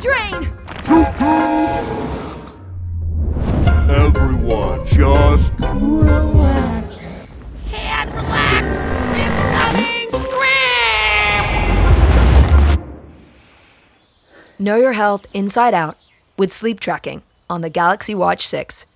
drain! Everyone, just Relax. And relax! It's coming! Scream! Know your health inside out with sleep tracking on the Galaxy Watch 6.